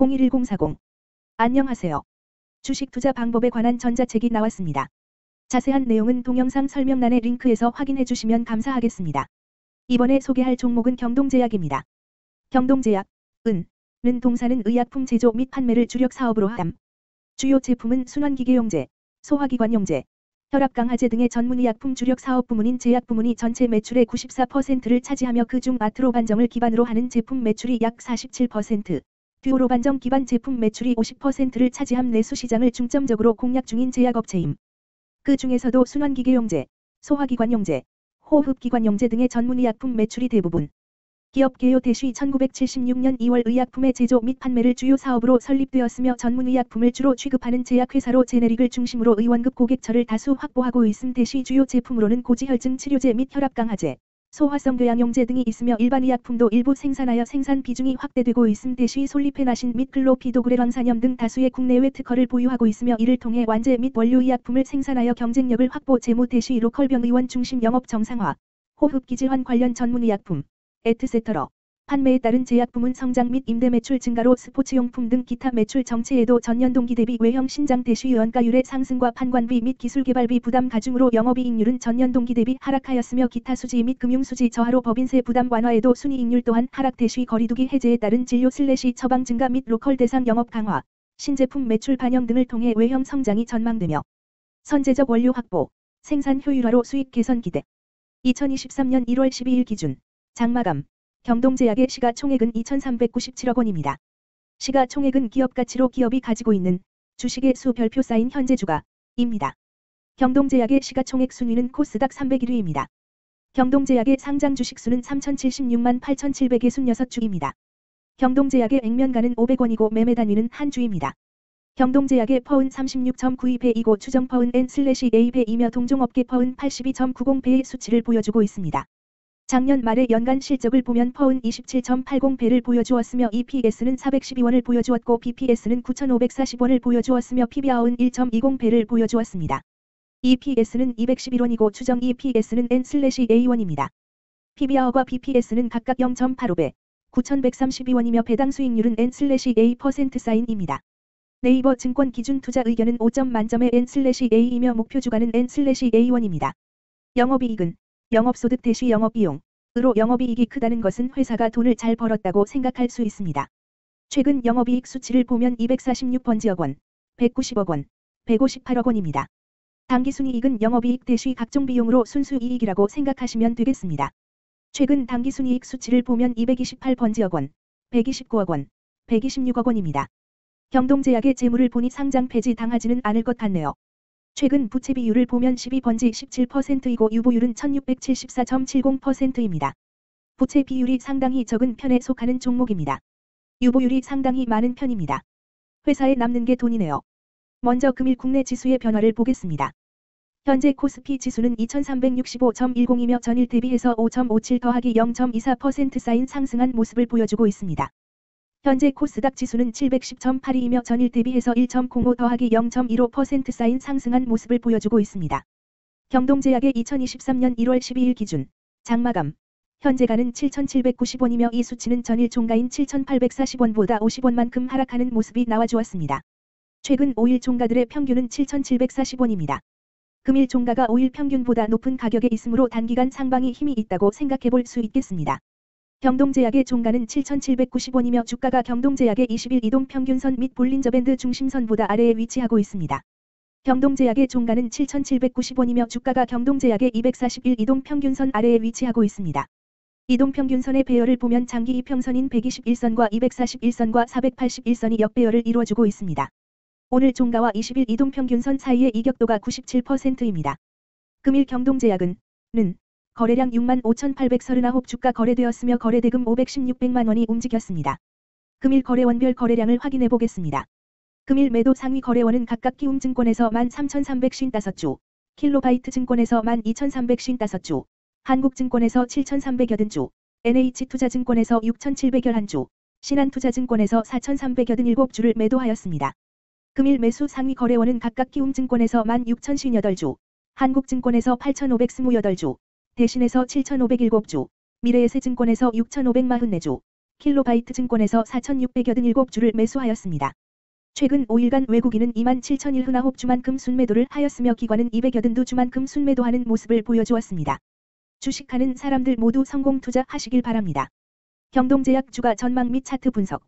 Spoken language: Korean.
011040. 안녕하세요. 주식 투자 방법에 관한 전자책이 나왔습니다. 자세한 내용은 동영상 설명란의 링크에서 확인해 주시면 감사하겠습니다. 이번에 소개할 종목은 경동제약입니다. 경동제약, 은, 는 동사는 의약품 제조 및 판매를 주력 사업으로 함. 주요 제품은 순환기계용제, 소화기관용제, 혈압 강화제 등의 전문의약품 주력 사업 부문인 제약 부문이 전체 매출의 94%를 차지하며 그중 아트로 반정을 기반으로 하는 제품 매출이 약 47%, 듀오로반정 기반 제품 매출이 50%를 차지함 내수 시장을 중점적으로 공략 중인 제약업체임. 그 중에서도 순환기계용제, 소화기관용제, 호흡기관용제 등의 전문의약품 매출이 대부분. 기업 개요 대시 1976년 2월 의약품의 제조 및 판매를 주요 사업으로 설립되었으며 전문의약품을 주로 취급하는 제약회사로 제네릭을 중심으로 의원급 고객처를 다수 확보하고 있음 대시 주요 제품으로는 고지혈증 치료제 및 혈압 강하제, 소화성 궤양용제 등이 있으며 일반 의약품도 일부 생산하여 생산 비중이 확대되고 있음 대시 솔리페나신 및 클로피도그레런산염 등 다수의 국내외 특허를 보유하고 있으며 이를 통해 완제 및 원료 의약품을 생산하여 경쟁력을 확보 재무 대시 로컬병 의원 중심 영업 정상화, 호흡기 질환 관련 전문 의약품, et cetera. 판매에 따른 제약부문 성장 및 임대 매출 증가로 스포츠용품 등 기타 매출 정체에도 전년 동기 대비 외형 신장 대시 원가율의 상승과 판관비 및 기술 개발비 부담 가중으로 영업이익률은 전년 동기 대비 하락하였으며 기타 수지 및 금융 수지 저하로 법인세 부담 완화에도 순이익률 또한 하락 대시 거리두기 해제에 따른 진료 슬래시 처방 증가 및 local 대상 영업 강화, 신제품 매출 반영 등을 통해 외형 성장이 전망되며 선제적 원료 확보, 생산 효율화로 수익 개선 기대. 2023년 1월 12일 기준 장마감 경동제약의 시가총액은 2,397억 원입니다. 시가총액은 기업가치로 기업이 가지고 있는 주식의 수 별표 쌓인 현재 주가입니다. 경동제약의 시가총액 순위는 코스닥 301위입니다. 경동제약의 상장 주식수는 3,076만 8,766주입니다. 경동제약의 액면가는 500원이고 매매 단위는 한 주입니다. 경동제약의 퍼은 36.92배이고 추정 퍼은 N/A배이며 동종업계 퍼은 82.90배의 수치를 보여주고 있습니다. 작년 말의 연간 실적을 보면 퍼은 27.80배를 보여주었으며 EPS는 412원을 보여주었고 BPS는 9,540원을 보여주었으며 PBR은 1.20배를 보여주었습니다. EPS는 211원이고 추정 EPS는 N/A1입니다. PBR과 BPS는 각각 0.85배, 9,132원이며 배당 수익률은 N/A% 사인입니다. 네이버 증권 기준 투자 의견은 5점 만점의 N/A이며 목표 주가는 N/A1입니다. 영업이익은 영업소득 대시 영업비용으로 영업이익이 크다는 것은 회사가 돈을 잘 벌었다고 생각할 수 있습니다. 최근 영업이익 수치를 보면 246번지억 원, 190억 원, 158억 원입니다. 당기순이익은 영업이익 대시 각종 비용으로 순수이익이라고 생각하시면 되겠습니다. 최근 당기순이익 수치를 보면 228번지억 원, 129억 원, 126억 원입니다. 경동제약의 재물을 보니 상장 폐지 당하지는 않을 것 같네요. 최근 부채 비율을 보면 12번지 17%이고 유보율은 1674.70%입니다. 부채 비율이 상당히 적은 편에 속하는 종목입니다. 유보율이 상당히 많은 편입니다. 회사에 남는 게 돈이네요. 먼저 금일 국내 지수의 변화를 보겠습니다. 현재 코스피 지수는 2365.10이며 전일 대비해서 5.57 더하기 0.24% 쌓인 상승한 모습을 보여주고 있습니다. 현재 코스닥 지수는 710.82이며 전일 대비해서 1.05 더하기 0.15% 쌓인 상승한 모습을 보여주고 있습니다. 경동제약의 2023년 1월 12일 기준 장마감 현재가는 7,790원이며 이 수치는 전일 종가인 7,840원보다 50원만큼 하락하는 모습이 나와주었습니다. 최근 5일 종가들의 평균은 7,740원입니다. 금일 종가가 5일 평균보다 높은 가격에 있으므로 단기간 상방이 힘이 있다고 생각해 볼 수 있겠습니다. 경동제약의 종가는 7,790원이며 주가가 경동제약의 20일 이동 평균선 및 볼린저밴드 중심선보다 아래에 위치하고 있습니다. 경동제약의 종가는 7,790원이며 주가가 경동제약의 241 이동 평균선 아래에 위치하고 있습니다. 이동 평균선의 배열을 보면 장기 이평선인 121선과 241선과 481선이 역배열을 이루어주고 있습니다. 오늘 종가와 20일 이동 평균선 사이의 이격도가 97%입니다. 금일 경동제약은 는 거래량 6만 5,839 주가 거래되었으며 거래대금 516백만 원이 움직였습니다. 금일 거래원별 거래량을 확인해 보겠습니다. 금일 매도 상위 거래원은 각각 키움증권에서 13,355주, 킬로바이트 증권에서 12,355주, 한국증권에서 7,380주, NH투자증권에서 6,701주, 신한투자증권에서 4,387주를 매도하였습니다. 금일 매수 상위 거래원은 각각 키움증권에서 16,058주, 한국증권에서 8,528주, 대신에서 7,507주, 미래에셋증권에서 6,544주, 킬로바이트 증권에서 4,687주를 매수하였습니다. 최근 5일간 외국인은 2만 7천일 흔하홉 주만큼 순매도를 하였으며 기관은 282 주만큼 순매도하는 모습을 보여주었습니다. 주식하는 사람들 모두 성공 투자하시길 바랍니다. 경동제약 주가 전망 및 차트 분석